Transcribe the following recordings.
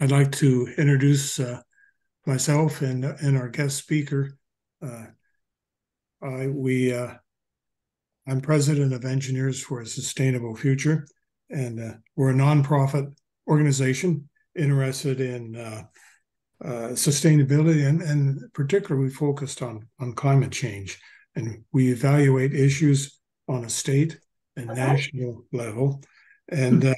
I'd like to introduce uh, myself and and our guest speaker. Uh, I we uh, I'm president of Engineers for a Sustainable Future, and uh, we're a nonprofit organization interested in uh, uh, sustainability and and particularly focused on on climate change. And we evaluate issues on a state and national level, and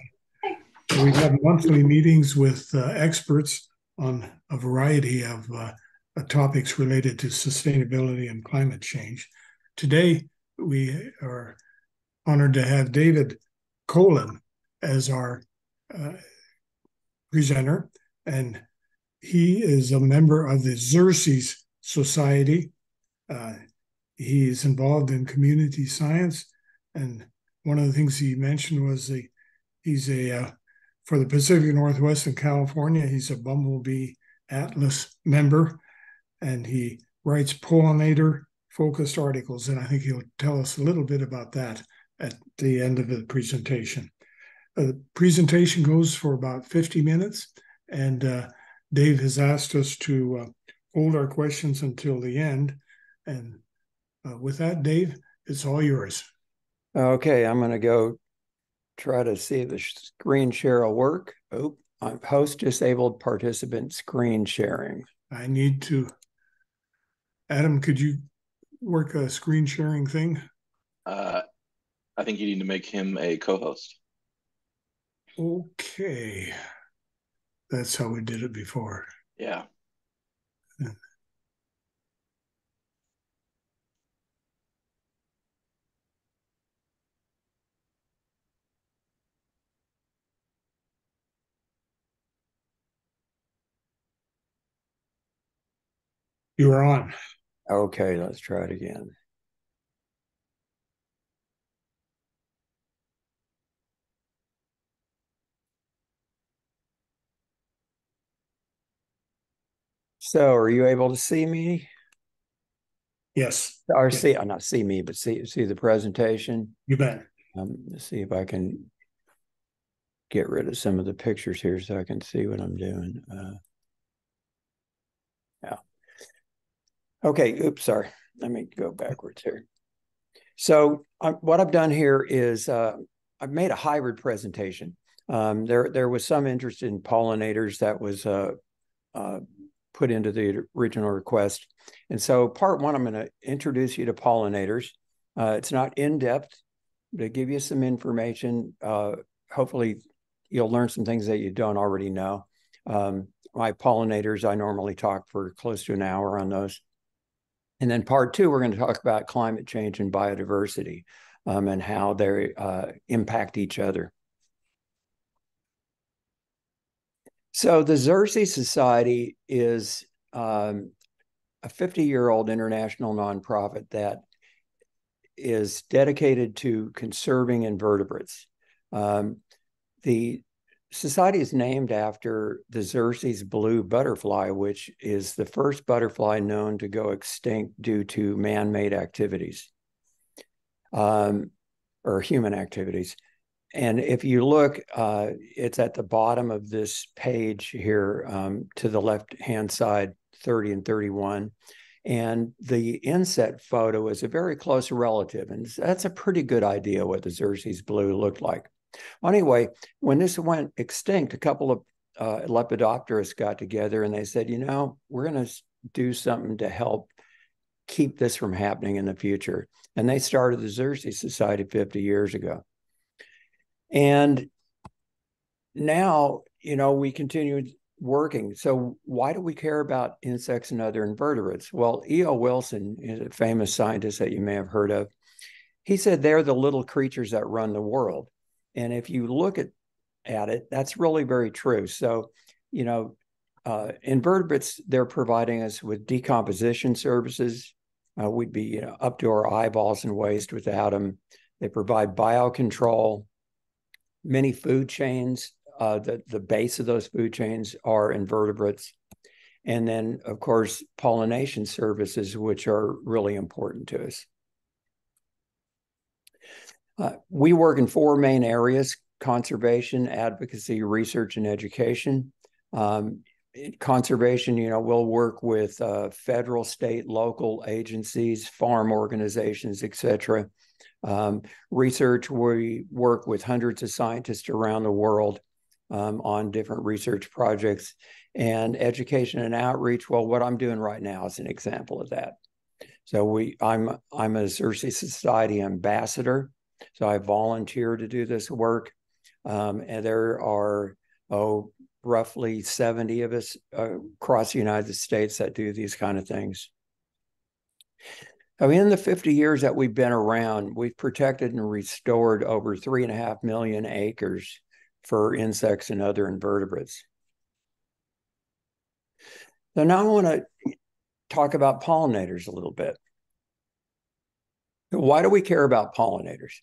we have monthly meetings with uh, experts on a variety of uh, topics related to sustainability and climate change. Today, we are honored to have David Kollen as our uh, presenter, and he is a member of the Xerces Society. Uh, he is involved in community science, and one of the things he mentioned was the he's a uh, for the Pacific Northwest and California. He's a Bumblebee Atlas member, and he writes pollinator focused articles. And I think he'll tell us a little bit about that at the end of the presentation. Uh, the presentation goes for about 50 minutes, and uh, Dave has asked us to uh, hold our questions until the end. And uh, with that, Dave, it's all yours. Okay, I'm going to go try to see the screen share will work. Oh, I'm host disabled participant screen sharing. I need to. Adam, could you work a screen sharing thing? Uh, I think you need to make him a co-host. Okay. That's how we did it before. Yeah. You are on. Okay, let's try it again. So, are you able to see me? Yes. Or see, uh, not see me, but see see the presentation. You bet. Um, let's see if I can get rid of some of the pictures here so I can see what I'm doing. Uh, Okay, oops, sorry. Let me go backwards here. So uh, what I've done here is uh, I've made a hybrid presentation. Um, there, there was some interest in pollinators that was uh, uh put into the original request. And so part one, I'm going to introduce you to pollinators. Uh, it's not in-depth, to give you some information. Hopefully you'll learn some things that you don't already know. Um, my pollinators, I normally talk for close to an hour on those. And then part two, we're going to talk about climate change and biodiversity um, and how they uh, impact each other. So the Xerces Society is um, a 50-year-old international nonprofit that is dedicated to conserving invertebrates. Um, the society is named after the Xerces blue butterfly, which is the first butterfly known to go extinct due to man made activities um, or human activities. And if you look, uh, it's at the bottom of this page here um, to the left hand side, 30 and 31. And the inset photo is a very close relative. And that's a pretty good idea what the Xerces blue looked like. Anyway, when this went extinct, a couple of uh, lepidopterists got together and they said, you know, we're going to do something to help keep this from happening in the future. And they started the Xerces Society 50 years ago. And now, you know, we continued working. So why do we care about insects and other invertebrates? Well, E.O. Wilson is a famous scientist that you may have heard of. He said they're the little creatures that run the world. And if you look at, at it, that's really very true. So, you know, uh, invertebrates, they're providing us with decomposition services. Uh, we'd be you know, up to our eyeballs in waste without them. They provide biocontrol. Many food chains, uh, the, the base of those food chains are invertebrates. And then, of course, pollination services, which are really important to us. Uh, we work in four main areas conservation, advocacy, research, and education. Um, conservation, you know, we'll work with uh, federal, state, local agencies, farm organizations, etc. Um, research, we work with hundreds of scientists around the world um, on different research projects. And education and outreach, well, what I'm doing right now is an example of that. So we, I'm, I'm a Xerces Society ambassador. So I volunteer to do this work. Um, and there are, oh, roughly 70 of us uh, across the United States that do these kind of things. I mean, in the 50 years that we've been around, we've protected and restored over three and a half million acres for insects and other invertebrates. So now I want to talk about pollinators a little bit. Why do we care about pollinators?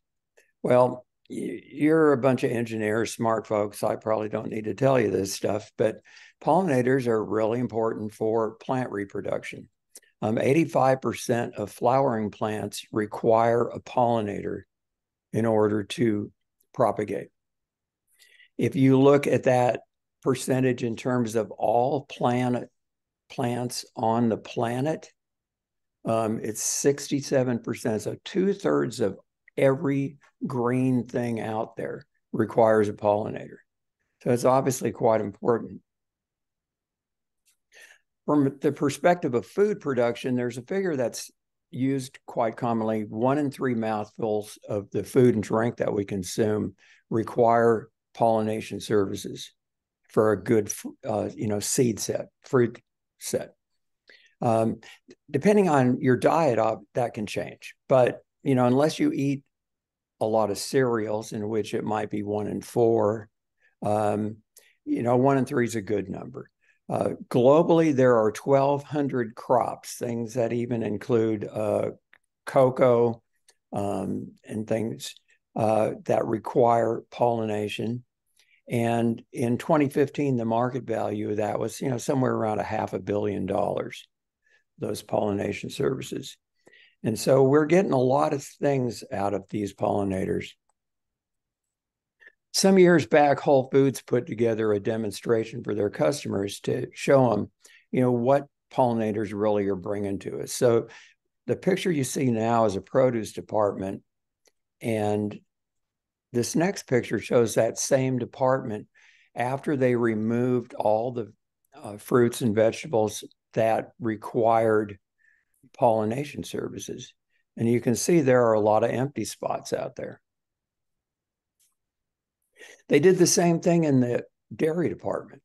Well, you're a bunch of engineers, smart folks. I probably don't need to tell you this stuff, but pollinators are really important for plant reproduction. Um, 85% of flowering plants require a pollinator in order to propagate. If you look at that percentage in terms of all planet plants on the planet, um, it's 67%. So two thirds of every green thing out there requires a pollinator. So it's obviously quite important. From the perspective of food production, there's a figure that's used quite commonly. One in three mouthfuls of the food and drink that we consume require pollination services for a good, uh, you know, seed set, fruit set. Um, depending on your diet, that can change. But you know, unless you eat a lot of cereals, in which it might be one in four, um, you know, one in three is a good number. Uh, globally, there are 1,200 crops, things that even include uh, cocoa um, and things uh, that require pollination. And in 2015, the market value of that was, you know, somewhere around a half a billion dollars, those pollination services. And so we're getting a lot of things out of these pollinators. Some years back, Whole Foods put together a demonstration for their customers to show them, you know, what pollinators really are bringing to us. So the picture you see now is a produce department. And this next picture shows that same department after they removed all the uh, fruits and vegetables that required pollination services. And you can see there are a lot of empty spots out there. They did the same thing in the dairy department.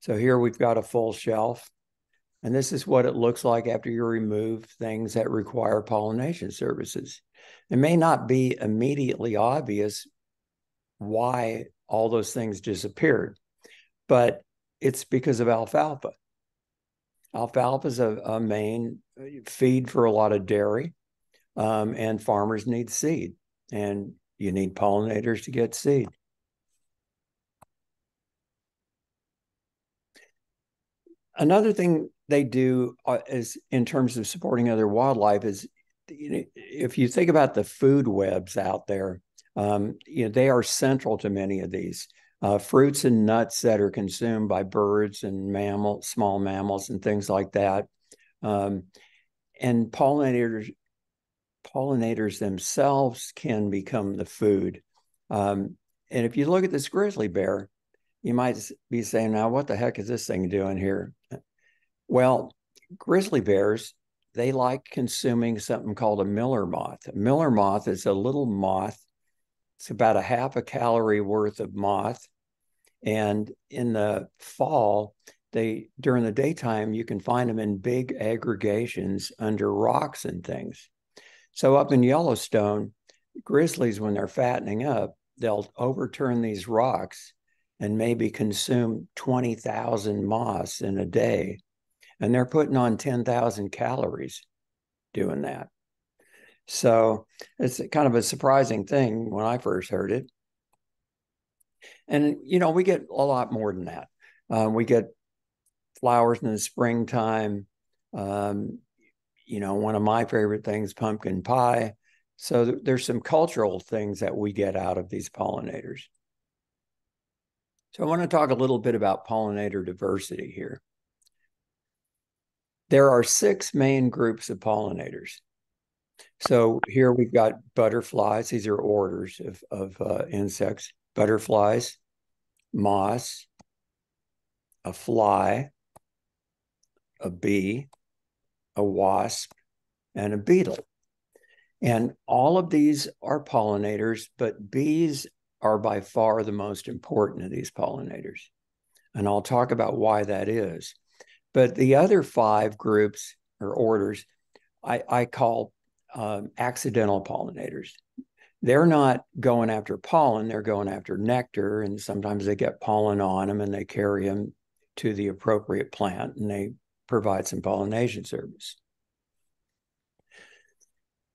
So here we've got a full shelf. And this is what it looks like after you remove things that require pollination services. It may not be immediately obvious why all those things disappeared, but it's because of alfalfa. Alfalfa is a, a main feed for a lot of dairy, um, and farmers need seed, and you need pollinators to get seed. Another thing they do uh, is in terms of supporting other wildlife is if you think about the food webs out there, um, you know they are central to many of these uh, fruits and nuts that are consumed by birds and mammals, small mammals, and things like that. Um, and pollinators, pollinators themselves can become the food. Um, and if you look at this grizzly bear, you might be saying, "Now, what the heck is this thing doing here?" Well, grizzly bears they like consuming something called a miller moth. A miller moth is a little moth it's about a half a calorie worth of moth. And in the fall, they during the daytime, you can find them in big aggregations under rocks and things. So up in Yellowstone, grizzlies, when they're fattening up, they'll overturn these rocks and maybe consume 20,000 moths in a day. And they're putting on 10,000 calories doing that. So it's kind of a surprising thing when I first heard it. And, you know, we get a lot more than that. Um, we get flowers in the springtime. Um, you know, one of my favorite things, pumpkin pie. So th- there's some cultural things that we get out of these pollinators. So I want to talk a little bit about pollinator diversity here. There are six main groups of pollinators. So here we've got butterflies. These are orders of, of uh, insects. Butterflies, moths, a fly, a bee, a wasp, and a beetle. And all of these are pollinators, but bees are by far the most important of these pollinators. And I'll talk about why that is. But the other five groups or orders, I, I call um, accidental pollinators. They're not going after pollen, they're going after nectar. And sometimes they get pollen on them and they carry them to the appropriate plant and they provide some pollination service.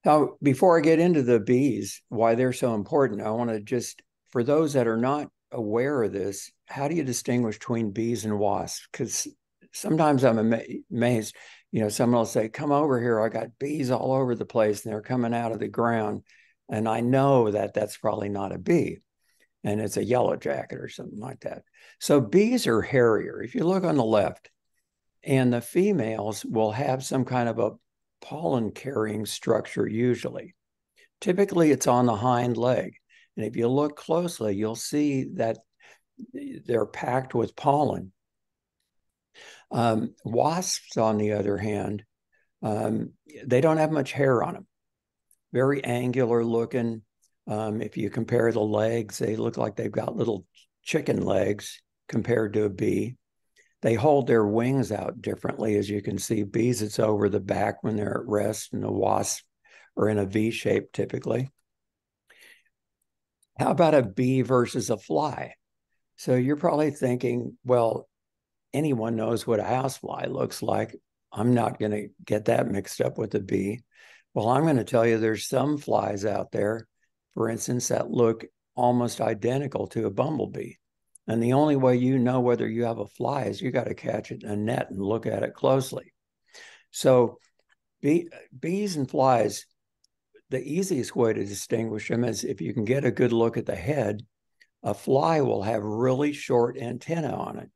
Now, before I get into the bees, why they're so important, I want to just, for those that are not aware of this, how do you distinguish between bees and wasps? Because sometimes I'm amazed, you know, someone will say, Come over here, I got bees all over the place and they're coming out of the ground. And I know that that's probably not a bee and it's a yellow jacket or something like that. So bees are hairier. If you look on the left, and the females will have some kind of a pollen carrying structure usually. Typically, it's on the hind leg. And if you look closely, you'll see that they're packed with pollen. Um, wasps, on the other hand, um, they don't have much hair on them. Very angular looking. Um, if you compare the legs, they look like they've got little chicken legs compared to a bee. They hold their wings out differently, as you can see. Bees, it's over the back when they're at rest, and the wasps are in a V shape typically. How about a bee versus a fly? So you're probably thinking, well, anyone knows what a housefly looks like. I'm not going to get that mixed up with a bee. Well, I'm going to tell you there's some flies out there, for instance, that look almost identical to a bumblebee. And the only way you know whether you have a fly is you got to catch it in a net and look at it closely. So, bee, bees and flies, the easiest way to distinguish them is if you can get a good look at the head, a fly will have really short antenna on it.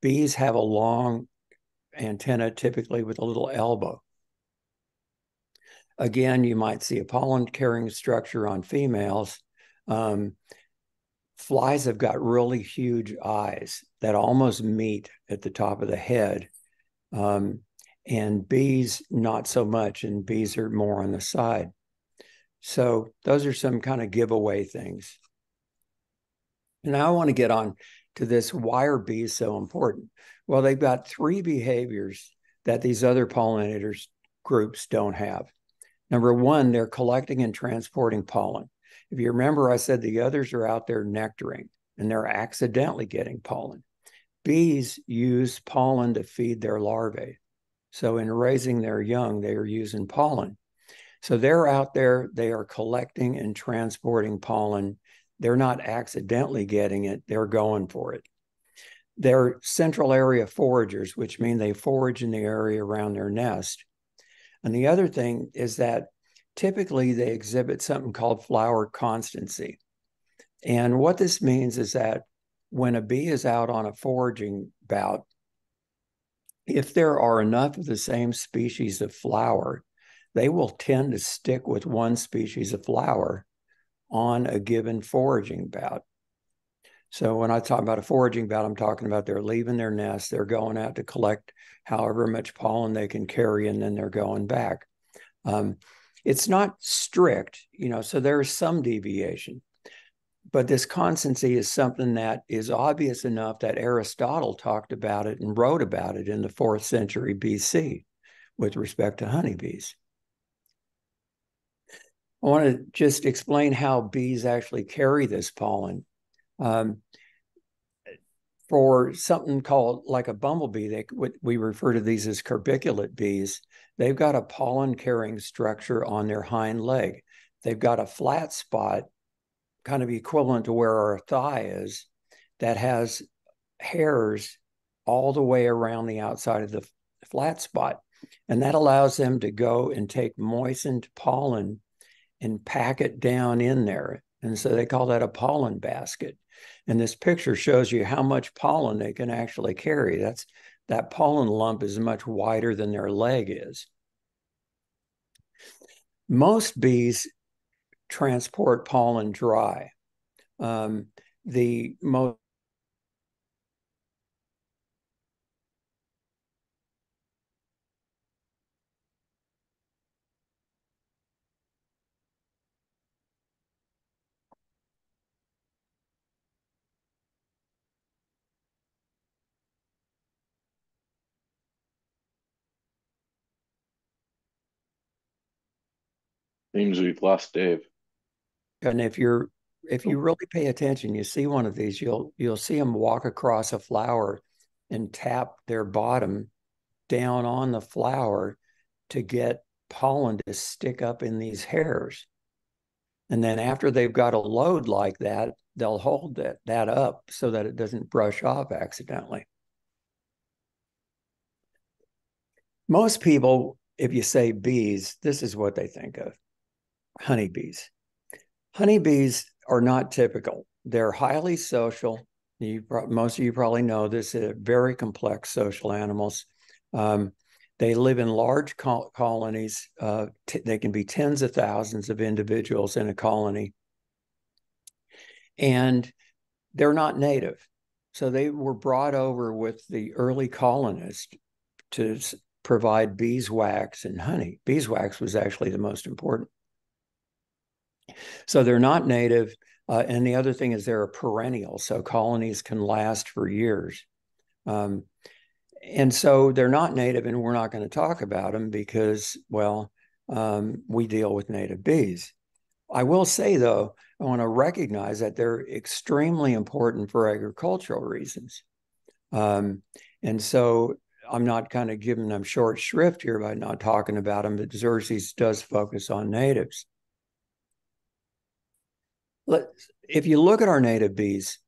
Bees have a long antenna, typically with a little elbow. Again, you might see a pollen carrying structure on females. Um, flies have got really huge eyes that almost meet at the top of the head. Um, and bees, not so much, and bees are more on the side. So those are some kind of giveaway things. Now I want to get on to this why are bees so important? Well, they've got three behaviors that these other pollinators groups don't have. Number one, they're collecting and transporting pollen. If you remember, I said the others are out there nectaring and they're accidentally getting pollen. Bees use pollen to feed their larvae. So, in raising their young, they are using pollen. So, they're out there, they are collecting and transporting pollen. They're not accidentally getting it, they're going for it. They're central area foragers, which mean they forage in the area around their nest. And the other thing is that typically they exhibit something called flower constancy. And what this means is that when a bee is out on a foraging bout, if there are enough of the same species of flower, they will tend to stick with one species of flower on a given foraging bout. So when I talk about a foraging bout, I'm talking about they're leaving their nest, they're going out to collect however much pollen they can carry, and then they're going back. Um, it's not strict, you know, so there is some deviation. But this constancy is something that is obvious enough that Aristotle talked about it and wrote about it in the fourth century BC with respect to honeybees. I want to just explain how bees actually carry this pollen. Um, for something called like a bumblebee, they we refer to these as corbiculate bees. They've got a pollen carrying structure on their hind leg. They've got a flat spot, kind of equivalent to where our thigh is, that has hairs all the way around the outside of the flat spot. And that allows them to go and take moistened pollen and pack it down in there. And so they call that a pollen basket. And this picture shows you how much pollen they can actually carry. That's that pollen lump is much wider than their leg is. Most bees transport pollen dry. Um, the most Seems we've lost Dave. And if you're if you oh. really pay attention, you see one of these, you'll you'll see them walk across a flower and tap their bottom down on the flower to get pollen to stick up in these hairs. And then after they've got a load like that, they'll hold that, that up so that it doesn't brush off accidentally. Most people, if you say bees, this is what they think of honeybees. Honeybees are not typical. They're highly social. You, most of you probably know this. They're very complex social animals. Um, they live in large col- colonies. Uh, t- they can be tens of thousands of individuals in a colony. And they're not native. So they were brought over with the early colonists to provide beeswax and honey. Beeswax was actually the most important. So they're not native. Uh, and the other thing is they're a perennial, so colonies can last for years. Um, and so they're not native, and we're not going to talk about them because, well, um, we deal with native bees. I will say, though, I want to recognize that they're extremely important for agricultural reasons. Um, and so I'm not kind of giving them short shrift here by not talking about them, but Xerces does focus on natives. If you look at our native bees,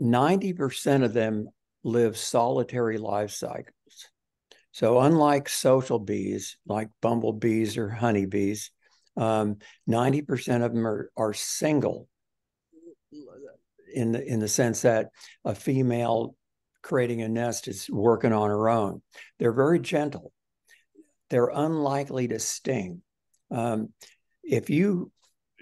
90% of them live solitary life cycles. So, unlike social bees, like bumblebees or honeybees, um, 90% of them are, are single in the, in the sense that a female creating a nest is working on her own. They're very gentle. They're unlikely to sting. Um, if you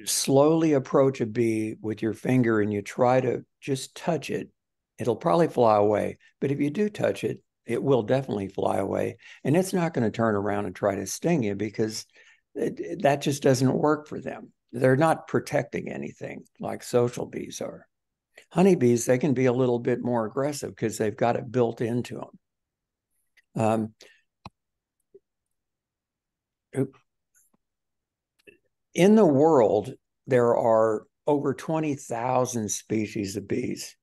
slowly approach a bee with your finger and you try to just touch it, it'll probably fly away. But if you do touch it, it will definitely fly away. And it's not going to turn around and try to sting you because it, that just doesn't work for them. They're not protecting anything like social bees are. Honeybees, they can be a little bit more aggressive because they've got it built into them. Um, in the world, there are over 20,000 species of bees.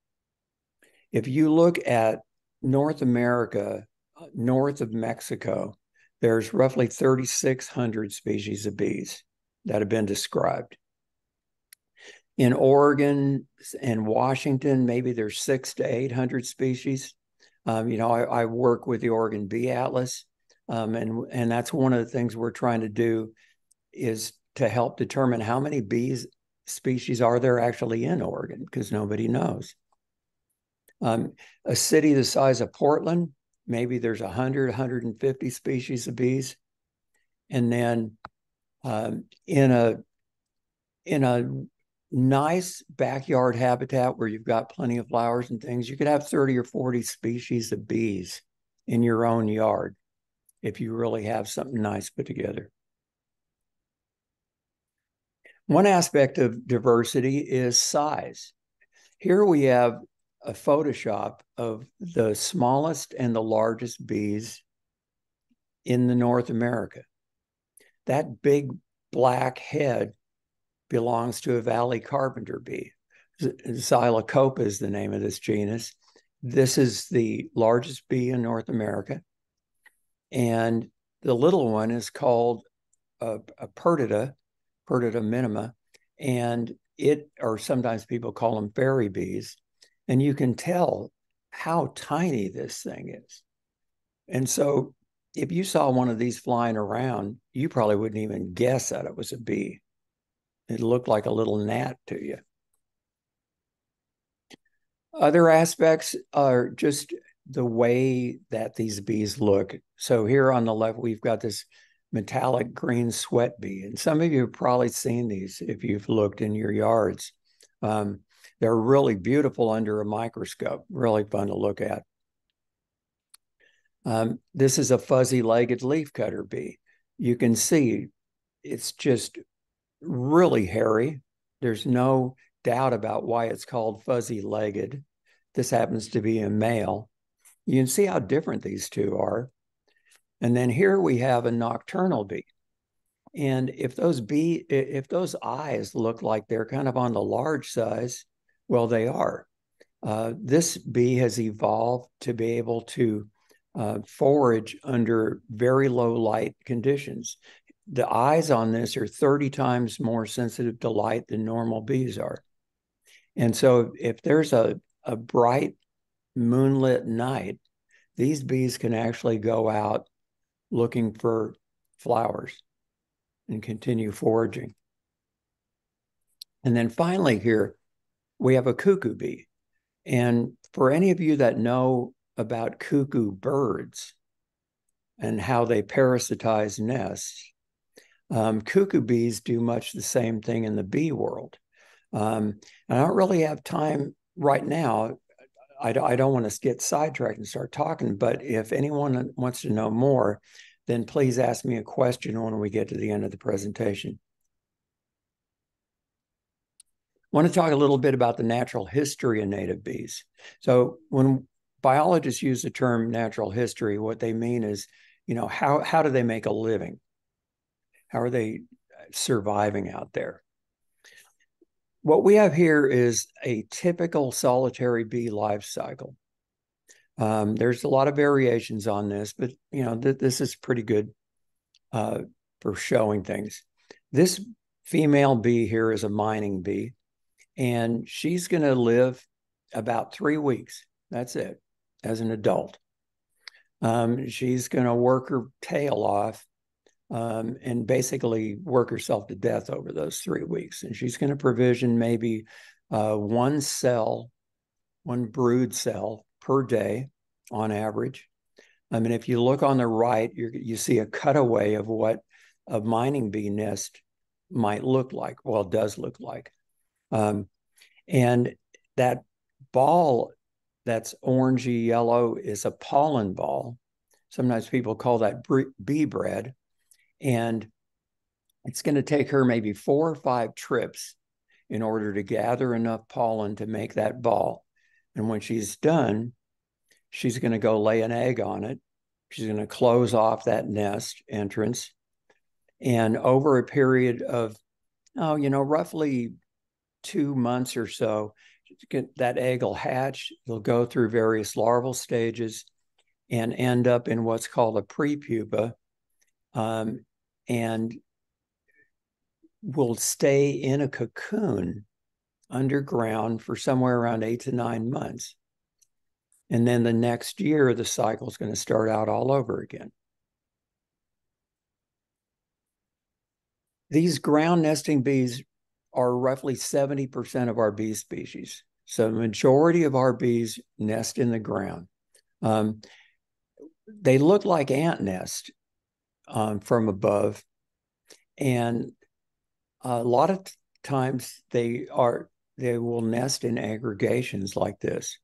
If you look at North America, uh, north of Mexico, there's roughly 3,600 species of bees that have been described. In Oregon and Washington, maybe there's six to 800 species. Um, you know, I, I, work with the Oregon Bee Atlas, um, and and that's one of the things we're trying to do is to help determine how many bees species are there actually in Oregon because nobody knows. Um, a city the size of Portland, maybe there's 100, 150 species of bees. And then um, in a in a nice backyard habitat where you've got plenty of flowers and things, you could have 30 or 40 species of bees in your own yard if you really have something nice put together. One aspect of diversity is size. Here we have a Photoshop of the smallest and the largest bees in the North America. That big black head belongs to a valley carpenter bee. Xylocopa is the name of this genus. This is the largest bee in North America. And the little one is called uh, a, a perdita, Perdita minima, and it, or sometimes people call them fairy bees, and you can tell how tiny this thing is. And so, if you saw one of these flying around, you probably wouldn't even guess that it was a bee. It looked like a little gnat to you. Other aspects are just the way that these bees look. So here on the left, we've got this metallic green sweat bee. And some of you have probably seen these if you've looked in your yards. Um, they're really beautiful under a microscope, really fun to look at. Um, this is a fuzzy-legged leafcutter bee. You can see it's just really hairy. There's no doubt about why it's called fuzzy-legged. This happens to be a male. You can see how different these two are. And then here we have a nocturnal bee. And if those bee, if those eyes look like they're kind of on the large size, well, they are. Uh, this bee has evolved to be able to uh, forage under very low light conditions. The eyes on this are 30 times more sensitive to light than normal bees are. And so if there's a, a bright moonlit night, these bees can actually go out looking for flowers and continue foraging. And then finally, here we have a cuckoo bee. And for any of you that know about cuckoo birds and how they parasitize nests, um, cuckoo bees do much the same thing in the bee world. Um, and I don't really have time right now. I, I don't want to get sidetracked and start talking, but if anyone wants to know more, then please ask me a question when we get to the end of the presentation. I want to talk a little bit about the natural history of native bees. So when biologists use the term natural history, what they mean is, you know, how, how do they make a living? How are they surviving out there? What we have here is a typical solitary bee life cycle. Um, there's a lot of variations on this, but you know th this is pretty good uh, for showing things. This female bee here is a mining bee, and she's going to live about three weeks. That's it, as an adult. Um, she's going to work her tail off um, and basically work herself to death over those three weeks. And she's going to provision maybe uh, one cell, one brood cell per day on average. I mean, if you look on the right, you see a cutaway of what a mining bee nest might look like. Well, does look like. Um, and that ball that's orangey yellow is a pollen ball. Sometimes people call that bee bread. And it's going to take her maybe four or five trips in order to gather enough pollen to make that ball. And when she's done, she's going to go lay an egg on it. She's going to close off that nest entrance. And over a period of, oh, you know, roughly two months or so, that egg will hatch. It'll go through various larval stages and end up in what's called a prepupa. Um, and will stay in a cocoon underground for somewhere around eight to nine months. And then the next year, the cycle is going to start out all over again. These ground nesting bees are roughly 70% of our bee species. So the majority of our bees nest in the ground. Um, they look like ant nests um, from above. And a lot of times they are they will nest in aggregations like this.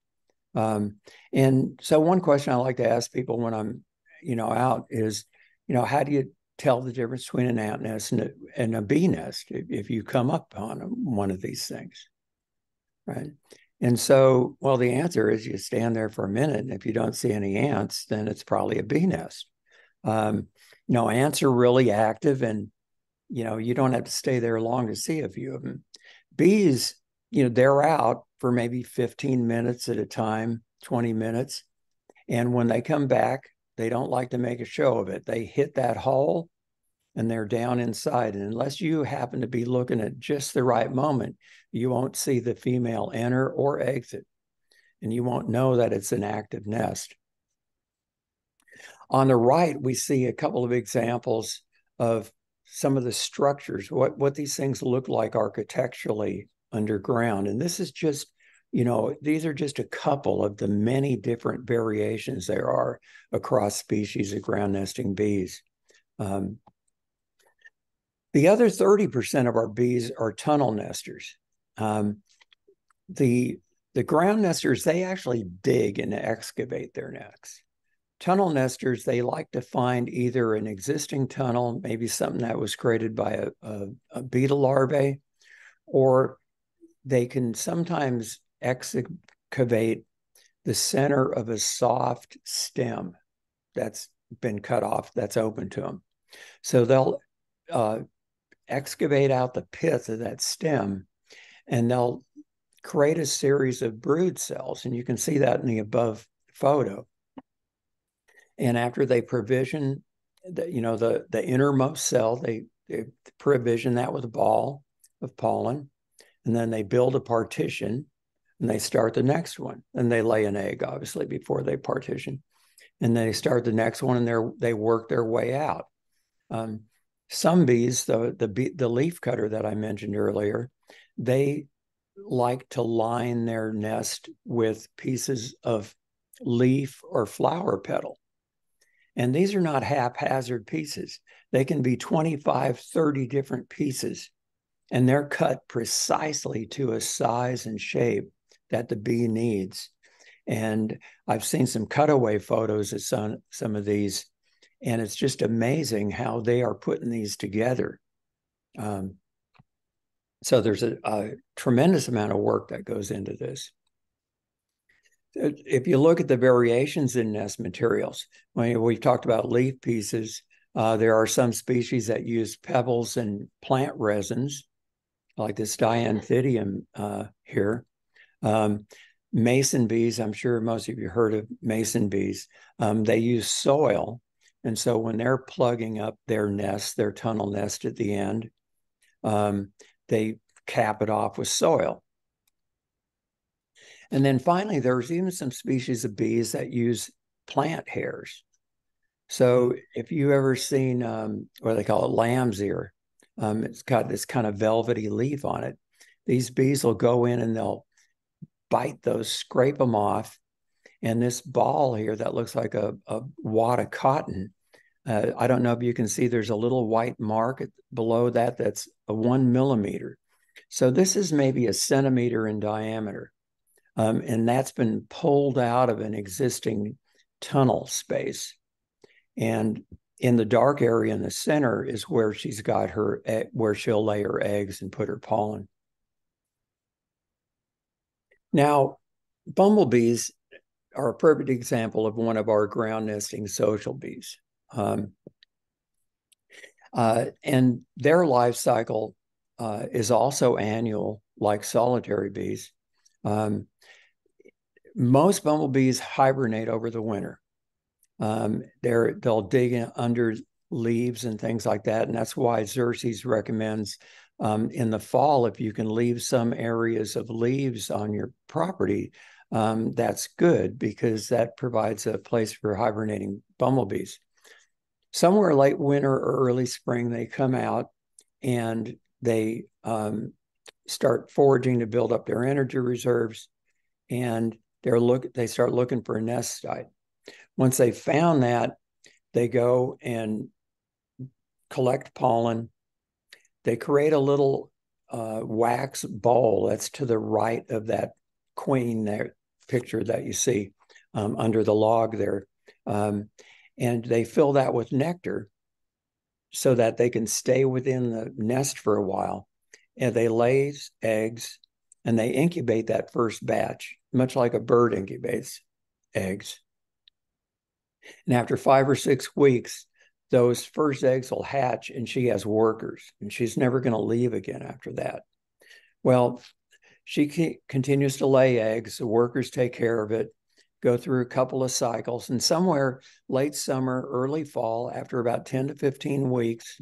Um, and so one question I like to ask people when I'm, you know, out is, you know, how do you tell the difference between an ant nest and a, and a bee nest if, if you come up on one of these things, right? And so, well, the answer is you stand there for a minute, and if you don't see any ants, then it's probably a bee nest. Um, you know, ants are really active and, you know, you don't have to stay there long to see a few of them. Bees, you know, they're out for maybe 15 minutes at a time, 20 minutes. And when they come back, they don't like to make a show of it. They hit that hole and they're down inside. And unless you happen to be looking at just the right moment, you won't see the female enter or exit. And you won't know that it's an active nest. On the right, we see a couple of examples of some of the structures, what what these things look like architecturally underground. And this is just, you know, these are just a couple of the many different variations there are across species of ground nesting bees. Um, the other 30% of our bees are tunnel nesters. Um, the the ground nesters, they actually dig and excavate their nests. Tunnel nesters, they like to find either an existing tunnel, maybe something that was created by a, a, a beetle larvae, or they can sometimes excavate the center of a soft stem that's been cut off, that's open to them. So they'll uh, excavate out the pith of that stem and they'll create a series of brood cells. And you can see that in the above photo. And after they provision, the, you know, the, the innermost cell, they, they provision that with a ball of pollen. And then they build a partition and they start the next one. And they lay an egg, obviously, before they partition. And they start the next one and they they work their way out. Um, some bees, the the the leaf cutter that I mentioned earlier, they like to line their nest with pieces of leaf or flower petal. And these are not haphazard pieces. They can be 25, 30 different pieces, and they're cut precisely to a size and shape that the bee needs. And I've seen some cutaway photos of some, some of these, and it's just amazing how they are putting these together. Um, so there's a, a tremendous amount of work that goes into this. If you look at the variations in nest materials, when we've talked about leaf pieces, uh, there are some species that use pebbles and plant resins, like this dianthidium uh, here. Um, mason bees, I'm sure most of you heard of mason bees. Um, they use soil. And so when they're plugging up their nest, their tunnel nest at the end, um, they cap it off with soil. And then finally, there's even some species of bees that use plant hairs. So if you ever seen um, what they call it lamb's ear, um, it's got this kind of velvety leaf on it. These bees will go in and they'll bite those, scrape them off, and this ball here that looks like a, a wad of cotton. Uh, I don't know if you can see there's a little white mark below that that's a one millimeter. So this is maybe a centimeter in diameter. Um, and that's been pulled out of an existing tunnel space. And in the dark area in the center is where she's got her, where she'll lay her eggs and put her pollen. Now, bumblebees are a perfect example of one of our ground nesting social bees. Um, uh, and their life cycle uh, is also annual, like solitary bees. Um, most bumblebees hibernate over the winter. Um, they're they'll dig in under leaves and things like that, and that's why Xerces recommends um, in the fall if you can leave some areas of leaves on your property, um, that's good because that provides a place for hibernating bumblebees. Somewhere late winter or early spring, they come out and they um, start foraging to build up their energy reserves, and they're look they start looking for a nest site. Once they found that, they go and collect pollen. They create a little uh, wax ball that's to the right of that queen there picture that you see um, under the log there. Um, and they fill that with nectar so that they can stay within the nest for a while. And they lay eggs and they incubate that first batch, much like a bird incubates eggs. And after five or six weeks, those first eggs will hatch and she has workers and she's never going to leave again after that. Well, she continues to lay eggs, the workers take care of it go through a couple of cycles, and somewhere late summer, early fall, after about 10 to 15 weeks,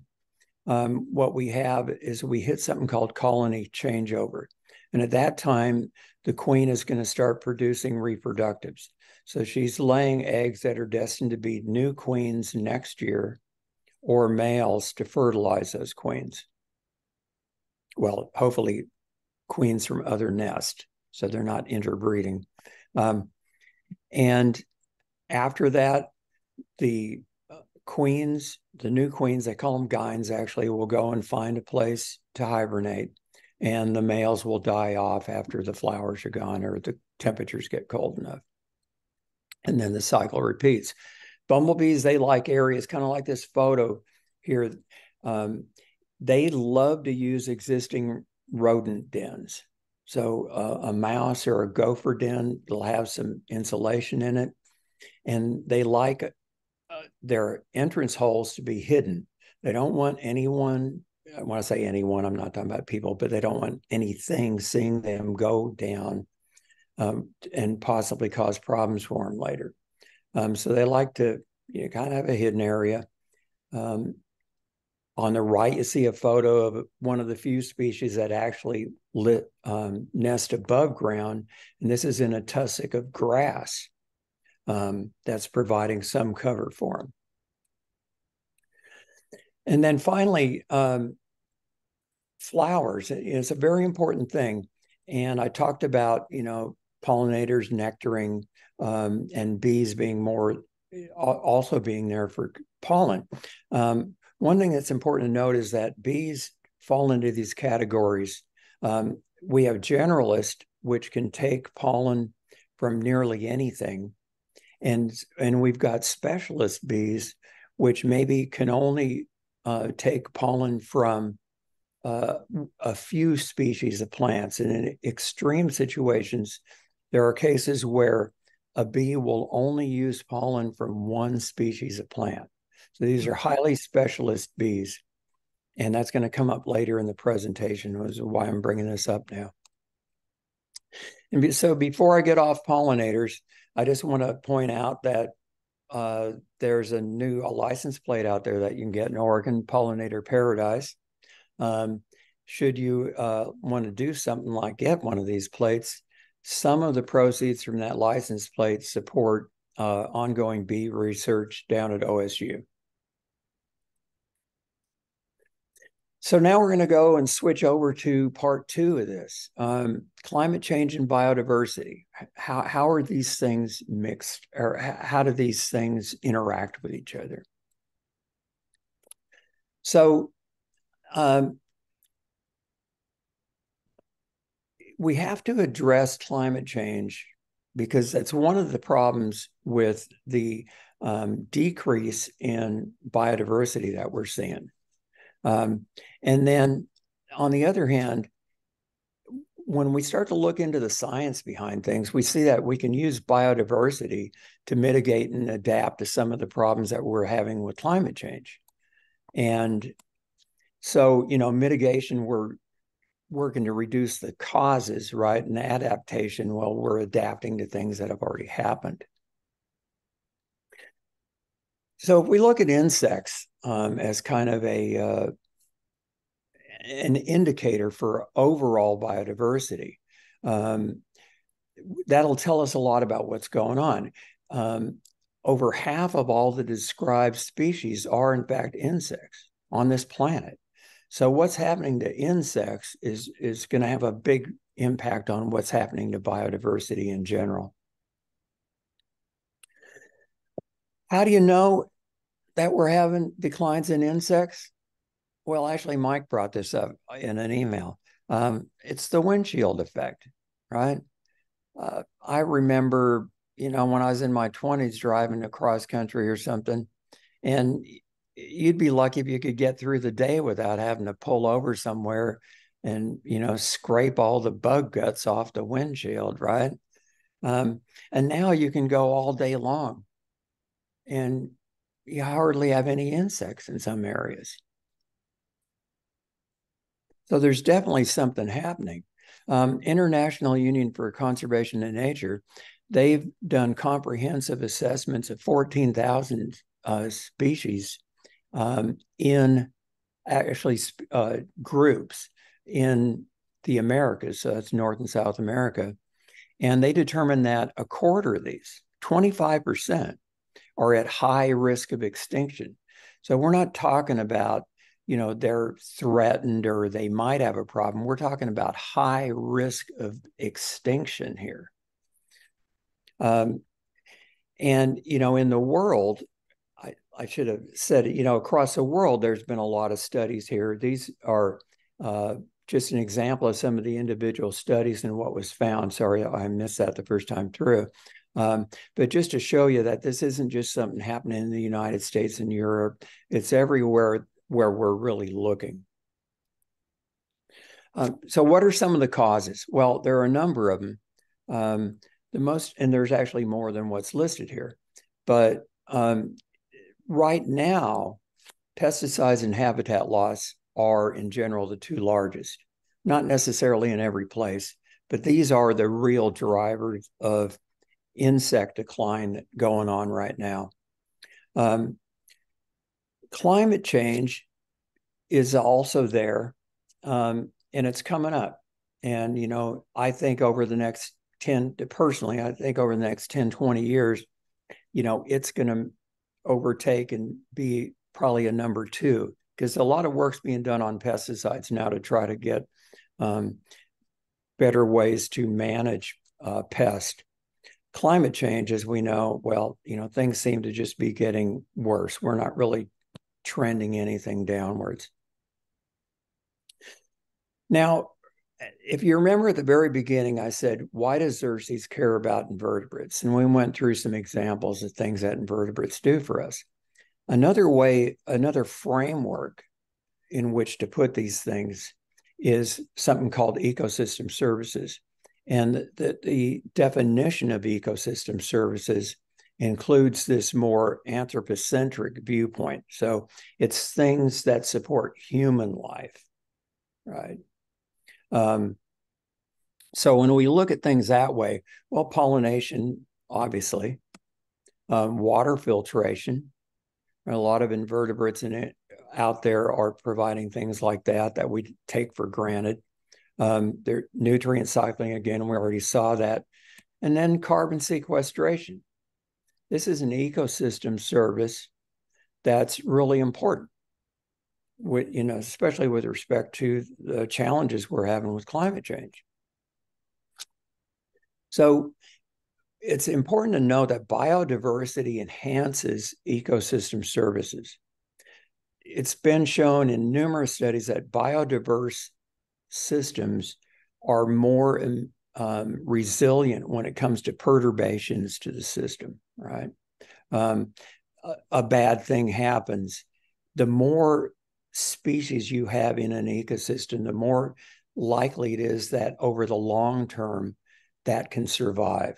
um, what we have is we hit something called colony changeover. And at that time, the queen is going to start producing reproductives. So she's laying eggs that are destined to be new queens next year or males to fertilize those queens. Well, hopefully, queens from other nests, so they're not interbreeding. Um, and after that, the uh, queens, the new queens, they call them gynes, actually will go and find a place to hibernate, and the males will die off after the flowers are gone or the temperatures get cold enough. And then the cycle repeats. Bumblebees, they like areas kind of like this photo here. Um, they love to use existing rodent dens. So uh, a mouse or a gopher den, they'll have some insulation in it, and they like uh, their entrance holes to be hidden. They don't want anyone. I say anyone, I'm not talking about people, but they don't want anything seeing them go down um, and possibly cause problems for them later. Um, so they like to you know, kind of have a hidden area. Um, on the right, you see a photo of one of the few species that actually lit um, nest above ground, and this is in a tussock of grass um, that's providing some cover for them. And then finally, um, flowers is a very important thing. And I talked about, you know, pollinators, nectaring, um, and bees being more also being there for pollen. Um, one thing that's important to note is that bees fall into these categories. Um, we have generalist, which can take pollen from nearly anything, and and we've got specialist bees, which maybe can only uh, take pollen from uh, a few species of plants. And in extreme situations, there are cases where a bee will only use pollen from one species of plant. So these are highly specialist bees. And that's going to come up later in the presentation, which is why I'm bringing this up now. And so before I get off pollinators, I just want to point out that uh, there's a new a license plate out there that you can get in Oregon, Pollinator Paradise. Um, should you uh, want to do something like get one of these plates, some of the proceeds from that license plate support uh, ongoing bee research down at OSU. So now we're going to go and switch over to part two of this um, climate change and biodiversity. How, how are these things mixed, or how do these things interact with each other? So, um, we have to address climate change because that's one of the problems with the um, decrease in biodiversity that we're seeing. Um, and then on the other hand, when we start to look into the science behind things, we see that we can use biodiversity to mitigate and adapt to some of the problems that we're having with climate change. And so, you know, mitigation, we're working to reduce the causes, right? And adaptation, well, we're adapting to things that have already happened. So if we look at insects um, as kind of a uh, an indicator for overall biodiversity, um, that'll tell us a lot about what's going on. Um, over half of all the described species are in fact insects on this planet. So what's happening to insects is is going to have a big impact on what's happening to biodiversity in general. How do you know that we're having declines in insects? Well, actually, Mike brought this up in an email. Um, it's the windshield effect, right? Uh, I remember, you know, when I was in my 20s driving across country or something, and you'd be lucky if you could get through the day without having to pull over somewhere and you know scrape all the bug guts off the windshield right um, and now you can go all day long and you hardly have any insects in some areas so there's definitely something happening um, international union for conservation in nature they've done comprehensive assessments of 14000 uh, species um, in actually uh, groups in the Americas, so that's North and South America. And they determined that a quarter of these, 25%, are at high risk of extinction. So we're not talking about, you know, they're threatened or they might have a problem. We're talking about high risk of extinction here. Um, and, you know, in the world, I, I should have said, you know, across the world, there's been a lot of studies here. These are uh, just an example of some of the individual studies and what was found. Sorry, I missed that the first time through. Um, but just to show you that this isn't just something happening in the United States and Europe, it's everywhere where we're really looking. Um, so, what are some of the causes? Well, there are a number of them. Um, the most, and there's actually more than what's listed here. But um, right now, pesticides and habitat loss are, in general, the two largest. Not necessarily in every place, but these are the real drivers of insect decline going on right now. Um, climate change is also there, um, and it's coming up. And, you know, I think over the next 10, personally, I think over the next 10, 20 years, you know, it's going to overtake and be probably a number two because a lot of work's being done on pesticides now to try to get um, better ways to manage uh, pest climate change, as we know, well, you know, things seem to just be getting worse. We're not really trending anything downwards. Now, if you remember at the very beginning, I said, why does Xerces care about invertebrates? And we went through some examples of things that invertebrates do for us. Another way, another framework in which to put these things is something called ecosystem services. And the, the definition of ecosystem services includes this more anthropocentric viewpoint. So it's things that support human life, right? Um, so when we look at things that way, well, pollination, obviously, um, water filtration, a lot of invertebrates in it out there are providing things like that that we take for granted. Um, they're nutrient cycling again, we already saw that. And then carbon sequestration. This is an ecosystem service that's really important. With, you know, especially with respect to the challenges we're having with climate change. So it's important to know that biodiversity enhances ecosystem services. It's been shown in numerous studies that biodiverse systems are more um, resilient when it comes to perturbations to the system, right? Um, a, a bad thing happens. The more species you have in an ecosystem, the more likely it is that over the long term, that can survive,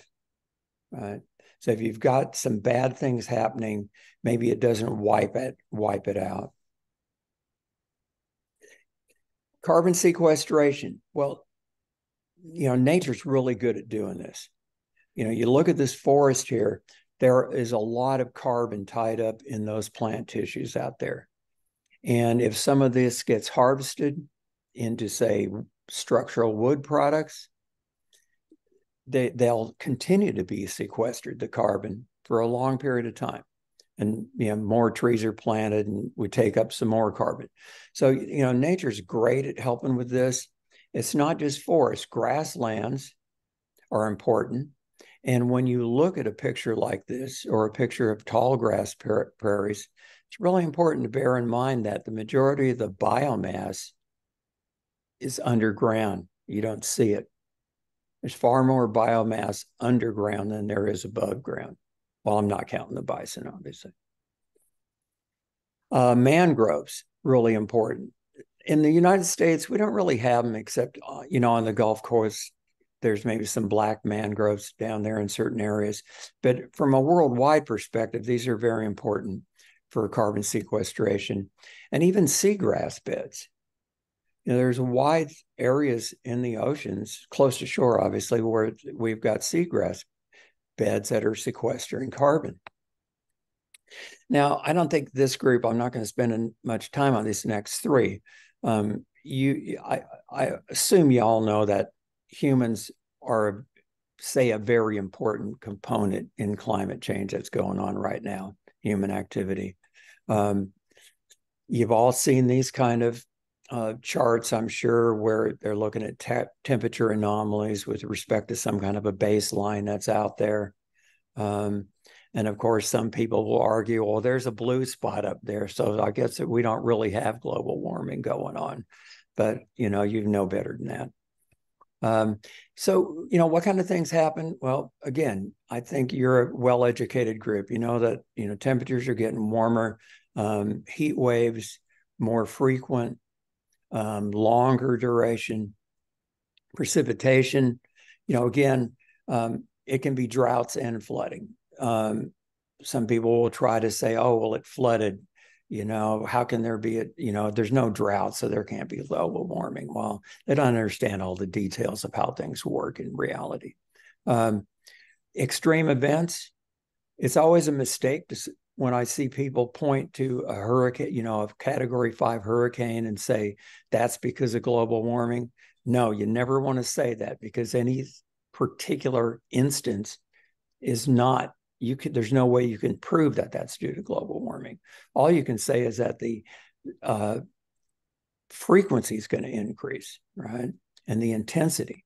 right? So if you've got some bad things happening, maybe it doesn't wipe it wipe it out. Carbon sequestration. Well, you know, nature's really good at doing this. You know, you look at this forest here, there is a lot of carbon tied up in those plant tissues out there. And if some of this gets harvested into, say, structural wood products, they, they'll continue to be sequestered, the carbon, for a long period of time and you know more trees are planted and we take up some more carbon. So you know nature's great at helping with this. It's not just forests grasslands are important. And when you look at a picture like this or a picture of tall grass prairies it's really important to bear in mind that the majority of the biomass is underground. You don't see it. There's far more biomass underground than there is above ground well, I'm not counting the bison, obviously. Uh, mangroves, really important. In the United States, we don't really have them except, uh, you know, on the Gulf Coast, there's maybe some black mangroves down there in certain areas. But from a worldwide perspective, these are very important for carbon sequestration and even seagrass beds. You know, there's wide areas in the oceans, close to shore, obviously, where we've got seagrass beds that are sequestering carbon. Now, I don't think this group, I'm not going to spend much time on these next three. Um, you, I, I assume you all know that humans are, say, a very important component in climate change that's going on right now, human activity. Um, You've all seen these kind of uh, charts, I'm sure, where they're looking at te- temperature anomalies with respect to some kind of a baseline that's out there. Um, and of course, some people will argue, well, there's a blue spot up there. So I guess that we don't really have global warming going on. But, you know, you know better than that. Um, so, you know, what kind of things happen? Well, again, I think you're a well educated group. You know that, you know, temperatures are getting warmer, um, heat waves more frequent, um, longer duration, precipitation. You know, again, um, it can be droughts and flooding. Um, some people will try to say, oh, well, it flooded. You know, how can there be a, you know, there's no drought, so there can't be global warming. Well, they don't understand all the details of how things work in reality. Um, extreme events, it's always a mistake to, when I see people point to a hurricane, you know, a category five hurricane and say that's because of global warming. No, you never want to say that because any particular instance is not you can there's no way you can prove that that's due to global warming all you can say is that the uh, frequency is going to increase right and the intensity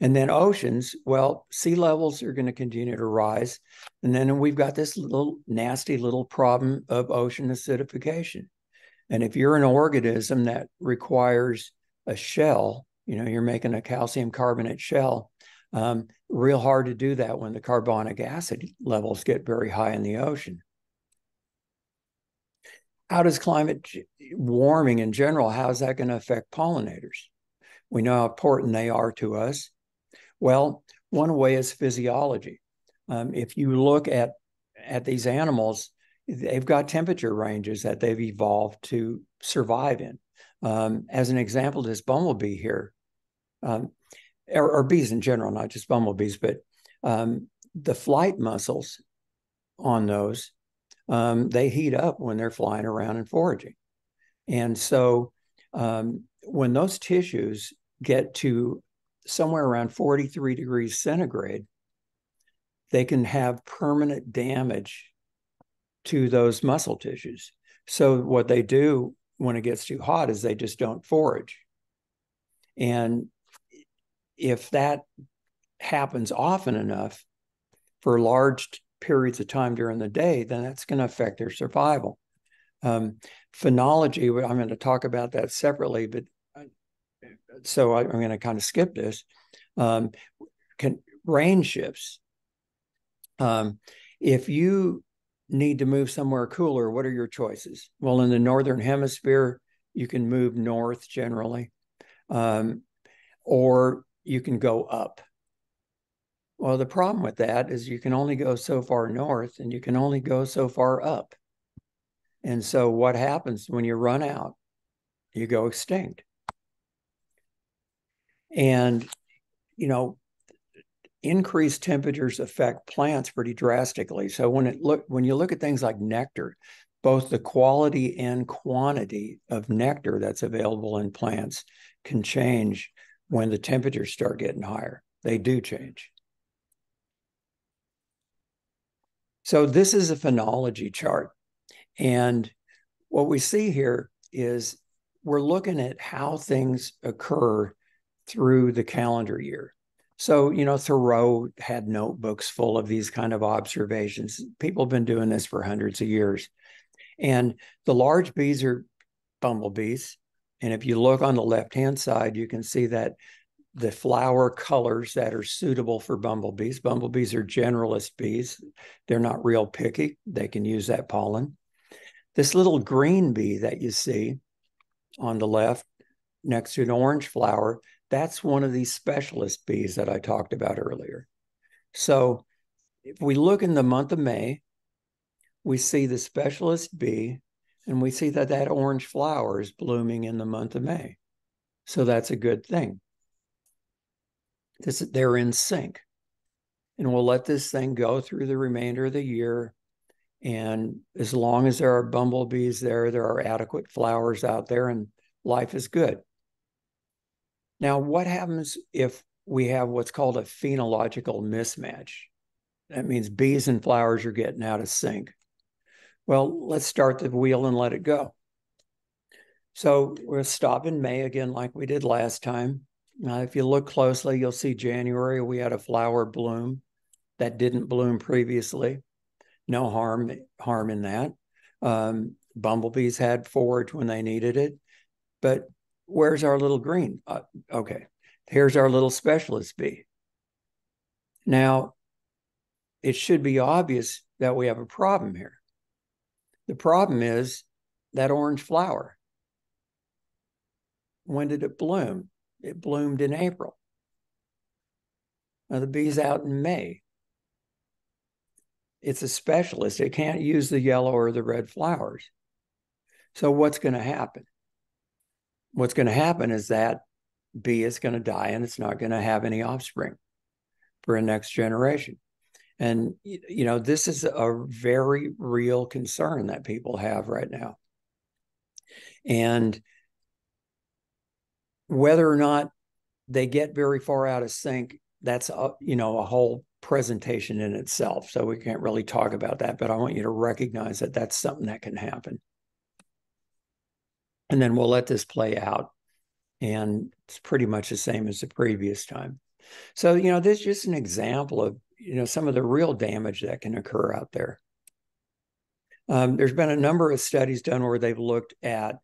and then oceans well sea levels are going to continue to rise and then we've got this little nasty little problem of ocean acidification and if you're an organism that requires a shell you know you're making a calcium carbonate shell um, real hard to do that when the carbonic acid levels get very high in the ocean. How does climate warming in general, how is that going to affect pollinators? We know how important they are to us. Well, one way is physiology. Um, if you look at, at these animals, they've got temperature ranges that they've evolved to survive in. Um, as an example, this bumblebee here, um, or, or bees in general, not just bumblebees, but um, the flight muscles on those, um, they heat up when they're flying around and foraging. And so um, when those tissues get to somewhere around 43 degrees centigrade, they can have permanent damage to those muscle tissues. So what they do when it gets too hot is they just don't forage. And if that happens often enough for large periods of time during the day, then that's going to affect their survival. Um, phenology, I'm going to talk about that separately, but so I, am going to kind of skip this. Um, can, shifts. Um, if you need to move somewhere cooler, what are your choices? Well, in the northern hemisphere, you can move north generally, um, or you can go up. Well, the problem with that is you can only go so far north and you can only go so far up. And so what happens when you run out? You go extinct. And, you know, increased temperatures affect plants pretty drastically. So when it look when you look at things like nectar, both the quality and quantity of nectar that's available in plants can change when the temperatures start getting higher. They do change. So this is a phenology chart. And what we see here is we're looking at how things occur through the calendar year. So, you know, Thoreau had notebooks full of these kind of observations. People have been doing this for hundreds of years. And the large bees are bumblebees. And if you look on the left hand side, you can see that the flower colors that are suitable for bumblebees. Bumblebees are generalist bees. They're not real picky. They can use that pollen. This little green bee that you see on the left next to an orange flower, that's one of these specialist bees that I talked about earlier. So if we look in the month of May, we see the specialist bee and we see that that orange flower is blooming in the month of May. So that's a good thing. This, they're in sync. And we'll let this thing go through the remainder of the year. And as long as there are bumblebees there, there are adequate flowers out there, and life is good. Now, what happens if we have what's called a phenological mismatch? That means bees and flowers are getting out of sync. Well, let's start the wheel and let it go. So we'll stop in May again, like we did last time. Uh, if you look closely, you'll see January we had a flower bloom that didn't bloom previously. No harm harm in that. Um, bumblebees had forage when they needed it, but where's our little green? Uh, okay, here's our little specialist bee. Now, it should be obvious that we have a problem here. The problem is that orange flower. When did it bloom? It bloomed in April. Now the bee's out in May. It's a specialist. It can't use the yellow or the red flowers. So what's going to happen? What's going to happen is that bee is going to die and it's not going to have any offspring for a next generation. And, you know, this is a very real concern that people have right now. And whether or not they get very far out of sync, that's, a, you know, a whole presentation in itself. So we can't really talk about that, but I want you to recognize that that's something that can happen. And then we'll let this play out. And it's pretty much the same as the previous time. So, you know, this is just an example of, you know, some of the real damage that can occur out there. Um, there's been a number of studies done where they've looked at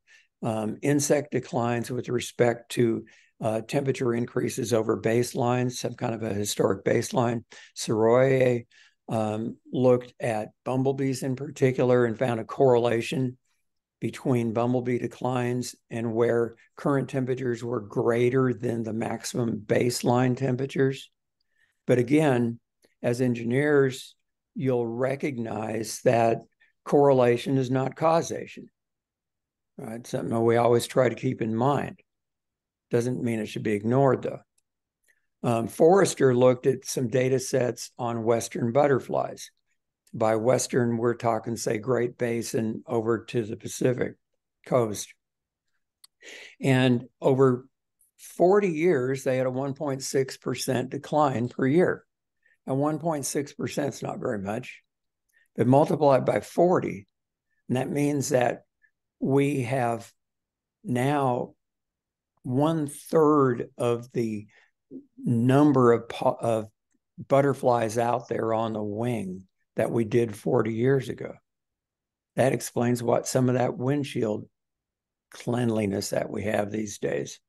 um, insect declines with respect to uh, temperature increases over baseline, some kind of a historic baseline. Soroye um, looked at bumblebees in particular and found a correlation between bumblebee declines and where current temperatures were greater than the maximum baseline temperatures. But again, as engineers, you'll recognize that correlation is not causation. Right? Something we always try to keep in mind. Doesn't mean it should be ignored, though. Um, Forister looked at some data sets on Western butterflies by Western, we're talking, say, Great Basin over to the Pacific coast. And over 40 years, they had a 1.6% decline per year. And 1.6% is not very much, but multiplied by 40. And that means that we have now one third of the number of, of butterflies out there on the wing that we did 40 years ago. That explains what some of that windshield cleanliness that we have these days.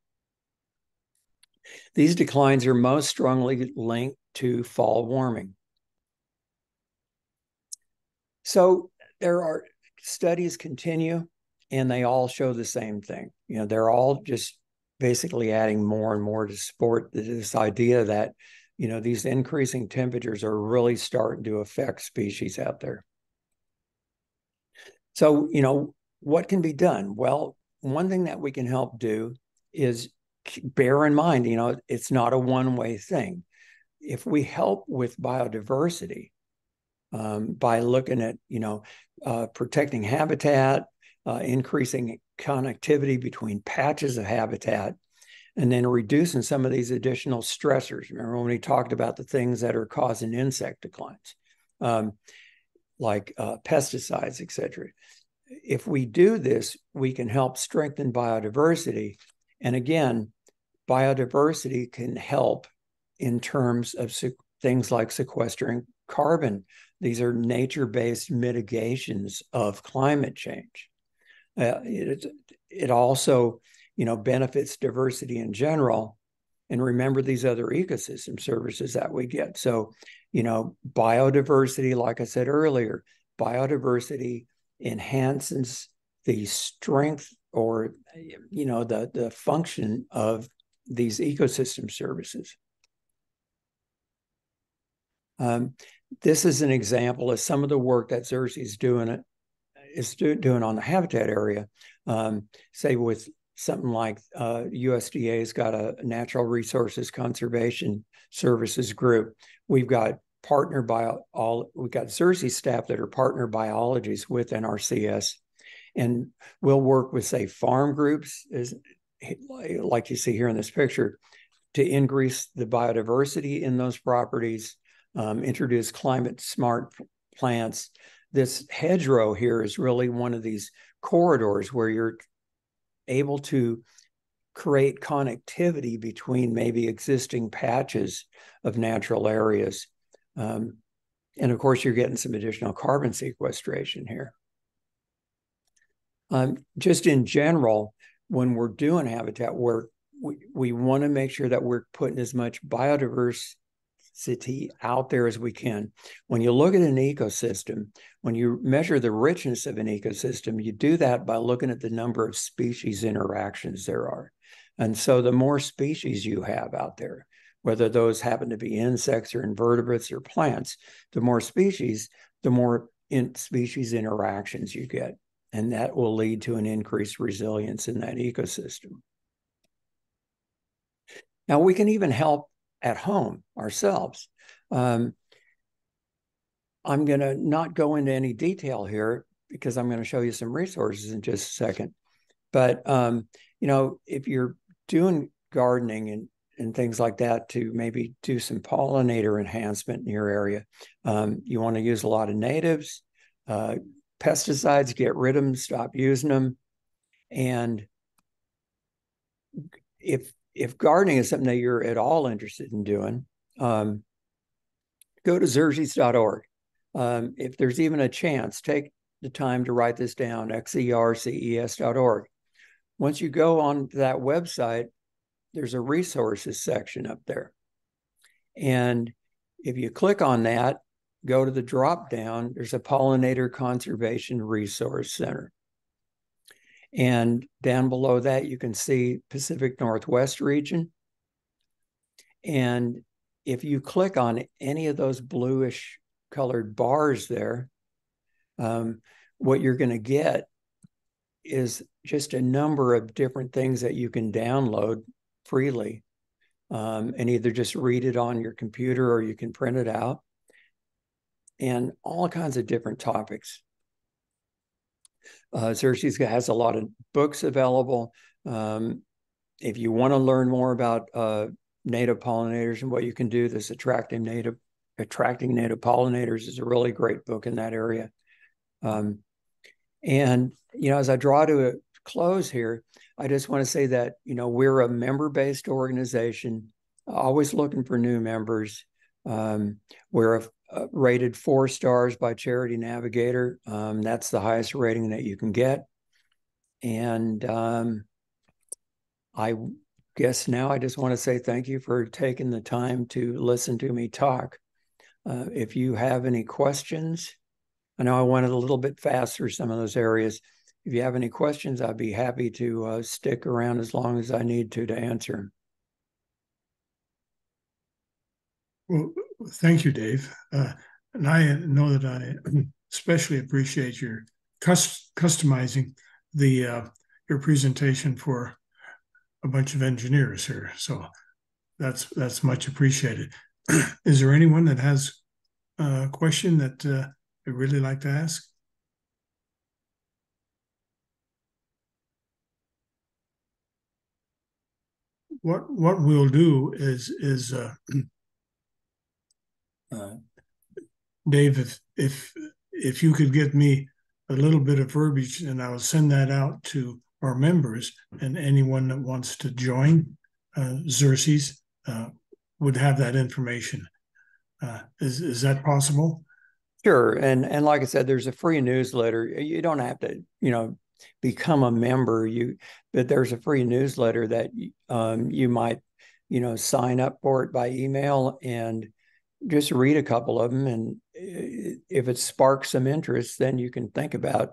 These declines are most strongly linked to fall warming. So there are studies continue and they all show the same thing. You know, they're all just basically adding more and more to support this idea that you know, these increasing temperatures are really starting to affect species out there. So, you know, what can be done? Well, one thing that we can help do is bear in mind, you know, it's not a one way thing. If we help with biodiversity um, by looking at, you know, uh, protecting habitat, uh, increasing connectivity between patches of habitat, and then reducing some of these additional stressors. Remember when we talked about the things that are causing insect declines, um, like uh, pesticides, et cetera. If we do this, we can help strengthen biodiversity. And again, biodiversity can help in terms of things like sequestering carbon. These are nature based mitigations of climate change. Uh, it, it also you know, benefits diversity in general. And remember these other ecosystem services that we get. So, you know, biodiversity, like I said earlier, biodiversity enhances the strength or you know the the function of these ecosystem services. Um, this is an example of some of the work that Xerces doing it is do, doing on the habitat area. Um, say with something like uh, USDA's got a natural resources conservation services group. We've got partner bio all we've got Xerces staff that are partner biologists with NRCS, and we'll work with say farm groups is like you see here in this picture to increase the biodiversity in those properties, um, introduce climate smart plants. This hedgerow here is really one of these corridors where you're able to create connectivity between maybe existing patches of natural areas. Um, and of course, you're getting some additional carbon sequestration here. Um, just in general, when we're doing habitat work, we, we want to make sure that we're putting as much biodiversity out there as we can. When you look at an ecosystem, when you measure the richness of an ecosystem, you do that by looking at the number of species interactions there are. And so the more species you have out there, whether those happen to be insects or invertebrates or plants, the more species, the more in species interactions you get. And that will lead to an increased resilience in that ecosystem. Now, we can even help at home ourselves. Um, I'm going to not go into any detail here because I'm going to show you some resources in just a second. But, um, you know, if you're doing gardening and and things like that to maybe do some pollinator enhancement in your area. Um, you want to use a lot of natives, uh, pesticides, get rid of them, stop using them. And if if gardening is something that you're at all interested in doing, um, go to xerces.org. Um, if there's even a chance, take the time to write this down, xerces.org. Once you go on that website, there's a resources section up there. And if you click on that, go to the drop down, there's a pollinator conservation resource center. And down below that, you can see Pacific Northwest region. And if you click on any of those bluish colored bars there, um, what you're going to get is just a number of different things that you can download freely um, and either just read it on your computer or you can print it out and all kinds of different topics. Uh, Xerces has a lot of books available. Um, if you want to learn more about uh, native pollinators and what you can do, this attracting native attracting native pollinators is a really great book in that area. Um, and you know, as I draw to a close here, I just want to say that, you know, we're a member based organization, always looking for new members. Um, we're a, a rated four stars by Charity Navigator. Um, that's the highest rating that you can get. And um, I guess now I just want to say thank you for taking the time to listen to me talk. Uh, if you have any questions, I know I went a little bit faster some of those areas if you have any questions, I'd be happy to uh, stick around as long as I need to to answer. Well, thank you, Dave. Uh, and I know that I especially appreciate your cus- customizing the uh, your presentation for a bunch of engineers here. So that's that's much appreciated. Is there anyone that has a question that uh, I'd really like to ask? what what we'll do is is uh, uh, Dave, if if if you could get me a little bit of verbiage, and I'll send that out to our members and anyone that wants to join uh, Xerces uh, would have that information. Uh, is is that possible? Sure, and and like I said, there's a free newsletter. You don't have to, you know, become a member you but there's a free newsletter that um, you might you know sign up for it by email and just read a couple of them and if it sparks some interest then you can think about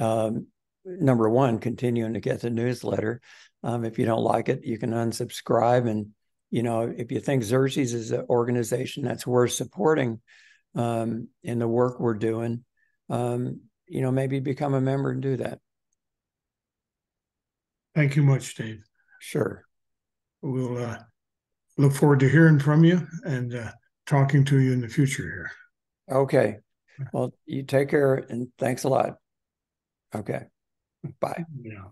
um, number one continuing to get the newsletter um, if you don't like it you can unsubscribe and you know if you think xerces is an organization that's worth supporting um, in the work we're doing um, you know maybe become a member and do that Thank you much, Dave. Sure. We'll uh, look forward to hearing from you and uh, talking to you in the future here. Okay. Well, you take care and thanks a lot. Okay. Bye. Yeah.